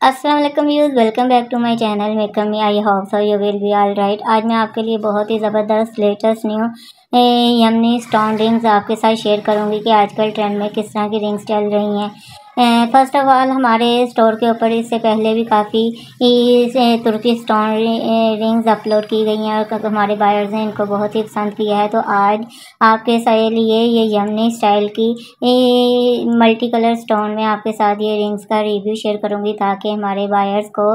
वालेकुम use welcome back to my channel makeup me I hope so you will be all right आज मैं आपके लिए बहुत ही ज़बरदस्त latest new Yemeni stone rings आपके साथ शेयर करूँगी कि आजकल ट्रेंड में किस तरह की रिंग्स चल रही हैं। फ़र्स्ट ऑफ़ ऑल हमारे स्टोर के ऊपर इससे पहले भी काफ़ी तुर्की स्टोन रिंग्स अपलोड की गई हैं और हमारे बायर्स ने इनको बहुत ही पसंद किया है। तो आज आपके लिए ये यमनी स्टाइल की मल्टी कलर स्टोन में आपके साथ ये रिंग्स का रिव्यू शेयर करूँगी ताकि हमारे बायर्स को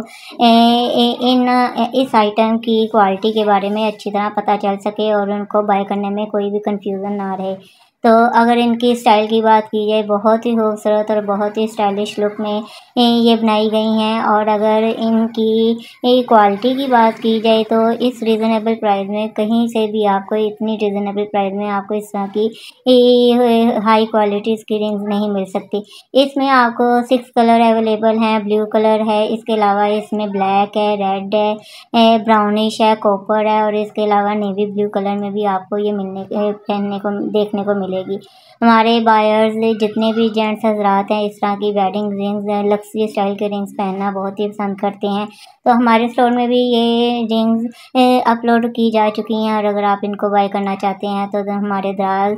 इन इस आइटम की क्वालिटी के बारे में अच्छी तरह पता चल सके और उनको बाय करने में कोई भी कन्फ्यूज़न ना रहे। तो अगर इनकी स्टाइल की बात की जाए, बहुत ही खूबसूरत और बहुत ही स्टाइलिश लुक में ये बनाई गई हैं। और अगर इनकी क्वालिटी की बात की जाए तो इस रिजनेबल प्राइस में कहीं से भी आपको इतनी रिजनेबल प्राइस में आपको इस तरह की हाई क्वालिटी की रिंग्स नहीं मिल सकती। इसमें आपको सिक्स कलर अवेलेबल हैं ब्लू कलर है, इसके अलावा इसमें ब्लैक है रेड है ब्राउनिश है कॉपर है, और इसके अलावा नेवी ब्लू कलर में भी आपको ये मिलने पहनने को, देखने को मिले मिलेगी। हमारे बायर्स जितने भी जेंट्स हजरात हैं, इस तरह की वेडिंग रिंग्स लक्सरी स्टाइल के रिंग्स पहनना बहुत ही पसंद करते हैं। तो हमारे स्टोर में भी ये रिंग्स अपलोड की जा चुकी हैं और अगर आप इनको बाय करना चाहते हैं तो हमारे दराज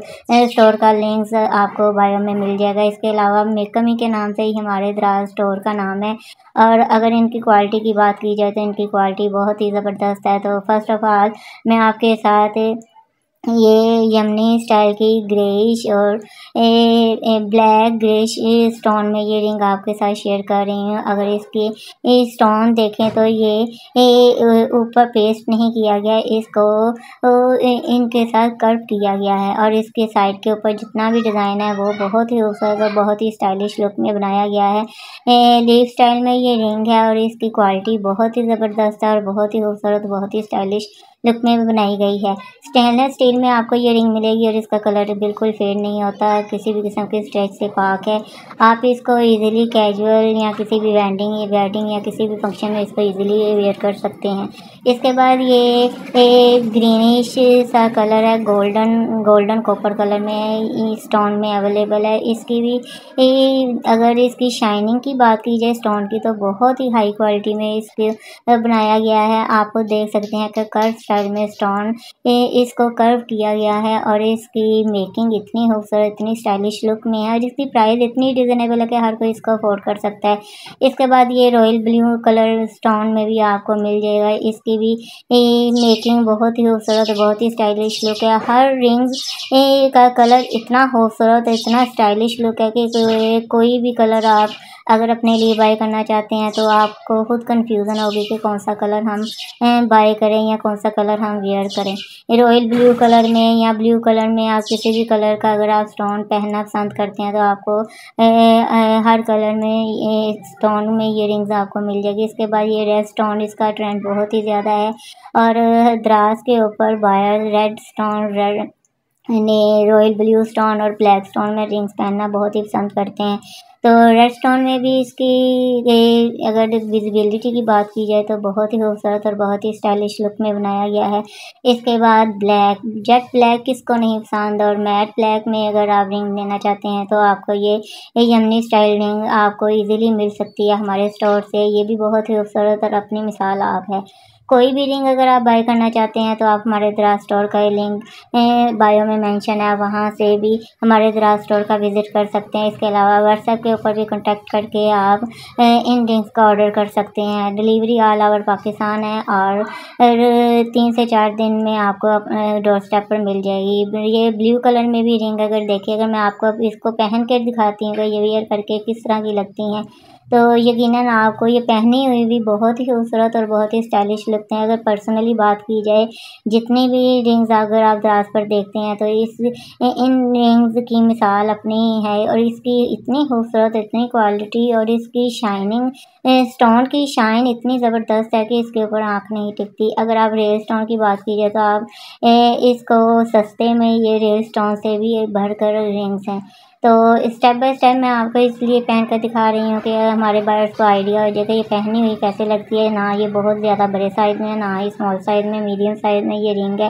स्टोर का लिंक्स आपको बायो में मिल जाएगा। इसके अलावा मेकमी के नाम से ही हमारे दराज स्टोर का नाम है। और अगर इनकी क्वालिटी की बात की जाए तो इनकी क्वालिटी बहुत ही ज़बरदस्त है। तो फ़र्स्ट ऑफ़ ऑल मैं आपके साथ ये यमनी स्टाइल की ग्रेइश और ए, ए, ब्लैक ग्रेश स्टोन में ये रिंग आपके साथ शेयर कर रही हूँ। अगर इसकी स्टोन देखें तो ये ऊपर पेस्ट नहीं किया गया इसको इनके साथ कर्व किया गया है और इसके साइड के ऊपर जितना भी डिज़ाइन है वो बहुत ही खूबसूरत और बहुत ही स्टाइलिश लुक में बनाया गया है। लीफ स्टाइल में ये रिंग है और इसकी क्वालिटी बहुत ही ज़बरदस्त है और बहुत ही खूबसूरत, बहुत ही स्टाइलिश लुक में भी बनाई गई है। स्टेनलेस स्टील में आपको ये रिंग मिलेगी और इसका कलर बिल्कुल फेड नहीं होता, किसी भी किस्म के स्ट्रेच से पाक है। आप इसको इजीली कैजुअल या किसी भी वेंडिंग या वेडिंग या किसी भी फ़ंक्शन में इसको इजीली वेयर कर सकते हैं। इसके बाद ये एक ग्रीनिश सा कलर है गोल्डन गोल्डन कॉपर कलर में है स्टोन में अवेलेबल है। इसकी भी ए, अगर इसकी शाइनिंग की बात की जाए स्टोन की तो बहुत ही हाई क्वालिटी में इसके बनाया गया है। आप देख सकते हैं कि कर्व स्टाइल में स्टोन इसको कर्व किया गया है और इसकी मेकिंग इतनी खूबसूरत इतनी स्टाइलिश लुक में है और इसकी प्राइस इतनी रिजनेबल है कि हर कोई इसको अफोर्ड कर सकता है। इसके बाद ये रॉयल ब्लू कलर स्टोन में भी आपको मिल जाएगा। इसकी भी मेकिंग बहुत ही खूबसूरत बहुत ही स्टाइलिश लुक है। हर रिंग का कलर इतना खूबसूरत इतना स्टाइलिश लुक है कि कोई भी कलर आप अगर अपने लिए बाय करना चाहते हैं तो आपको खुद कन्फ्यूज़न होगी कि कौन सा कलर हम बाय करें या कौन सा कलर हम वेयर करें। रॉयल ब्लू कलर में या ब्लू कलर में आप किसी भी कलर का अगर आप स्टोन पहनना पसंद करते हैं तो आपको ए, ए, हर कलर में स्टोन में ये रिंग्स आपको मिल जाएगी। इसके बाद ये रेड स्टोन इसका ट्रेंड बहुत ही ज़्यादा है और द्रास के ऊपर बायर रेड स्टोन रेड ने रॉयल ब्लू स्टोन और ब्लैक स्टोन में रिंग्स पहनना बहुत ही पसंद करते हैं। तो रेड स्टोन में भी इसकी अगर विजिबिलिटी की बात की जाए तो बहुत ही खूबसूरत और बहुत ही स्टाइलिश लुक में बनाया गया है। इसके बाद ब्लैक जेट ब्लैक किसको नहीं पसंद और मैट ब्लैक में अगर आप रिंग लेना चाहते हैं तो आपको ये यमनी स्टाइल रिंग आपको इजीली मिल सकती है हमारे स्टोर से। ये भी बहुत ही खूबसूरत और अपनी मिसाल आप है। कोई भी लिंक अगर आप बाय करना चाहते हैं तो आप हमारे दराज स्टोर का लिंक बायो में मेंशन है। वहाँ से भी हमारे दराज स्टोर का विज़िट कर सकते हैं। इसके अलावा व्हाट्सएप के ऊपर भी कॉन्टैक्ट करके आप इन लिंक्स का ऑर्डर कर सकते हैं। डिलीवरी ऑल ओवर पाकिस्तान है और तीन से चार दिन में आपको डोर स्टेप पर मिल जाएगी। ये ब्लू कलर में भी रिंग अगर देखिए, अगर मैं आपको इसको पहन कर दिखाती हूँ ये वेयर करके किस तरह की लगती हैं। तो यकीनन आपको ये पहनी हुई भी बहुत ही खूबसूरत और बहुत ही स्टाइलिश लगते हैं। अगर पर्सनली बात की जाए, जितनी भी रिंग्स अगर आप दराज पर देखते हैं तो इस, इन रिंग्स की मिसाल अपनी है और इसकी इतनी खूबसूरत, इतनी क्वालिटी और इसकी शाइनिंग स्टोन की शाइन इतनी ज़बरदस्त है कि इसके ऊपर आँख नहीं टिकती। अगर आप रेल स्टोन की बात की जाए तो आप इसको सस्ते में ये रेल स्टोन से भी भर कर रिंग्स हैं। तो स्टेप बाय स्टेप मैं आपको इसलिए पहन कर दिखा रही हूँ कि हमारे बायर्स को आइडिया हो जाए कि ये पहनी हुई कैसे लगती है। ना ये बहुत ज़्यादा बड़े साइज़ में ना ही स्मॉल साइज़ में मीडियम साइज़ में ये रिंग है।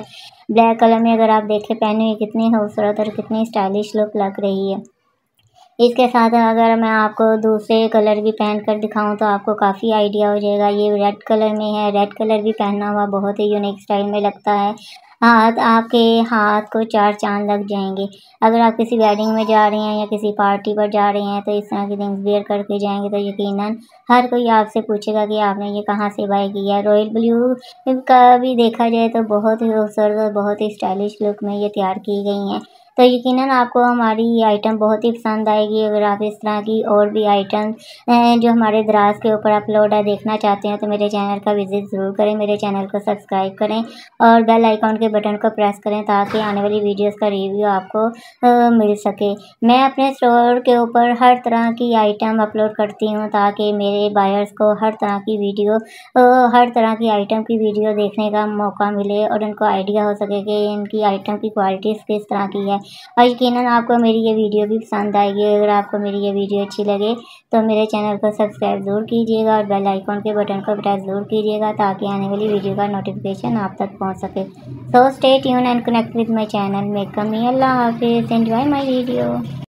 ब्लैक कलर में अगर आप देखें, पहनी हुई कितनी खूबसूरत और कितनी स्टाइलिश लुक लग रही है। इसके साथ अगर मैं आपको दूसरे कलर भी पहन कर दिखाऊँ तो आपको काफ़ी आइडिया हो जाएगा। ये रेड कलर में है। रेड कलर भी पहना हुआ बहुत ही यूनिक स्टाइल में लगता है। हाथ आपके हाथ को चार चाँद लग जाएँगे। अगर आप किसी वेडिंग में जा रहे हैं या किसी पार्टी पर जा रहे हैं तो इस तरह की थिंग्स वेयर करके जाएँगे तो यकीनन हर कोई आपसे पूछेगा कि आपने ये कहाँ से बाई किया। रॉयल ब्लू का भी देखा जाए तो बहुत ही खूबसूरत और बहुत ही स्टाइलिश लुक में ये तैयार की गई हैं। तो यकीन आपको हमारी ये आइटम बहुत ही पसंद आएगी। अगर आप इस तरह की और भी आइटम जो हमारे दराज के ऊपर अपलोड है, देखना चाहते हैं तो मेरे चैनल का विज़िट ज़रूर करें, मेरे चैनल को सब्सक्राइब करें और बेल आइकॉन के बटन को प्रेस करें ताकि आने वाली वीडियोस का रिव्यू आपको मिल सके। मैं अपने स्टोर के ऊपर हर तरह की आइटम अपलोड करती हूँ ताकि मेरे बायर्स को हर तरह की वीडियो हर तरह की आइटम की वीडियो देखने का मौका मिले और उनको आइडिया हो सके कि इनकी आइटम की क्वालिटीज़ किस तरह की है। और यकीन आपको मेरी ये वीडियो भी पसंद आएगी, अगर आपको मेरी ये वीडियो अच्छी लगे तो मेरे चैनल को सब्सक्राइब ज़रूर कीजिएगा और बेल आइकॉन के बटन को प्रेस ज़रूर कीजिएगा ताकि आने वाली वीडियो का नोटिफिकेशन आप तक पहुँच सके। So stay tune and connect with my channel make me अल्लाह हाफिज़ एंजॉय माई वीडियो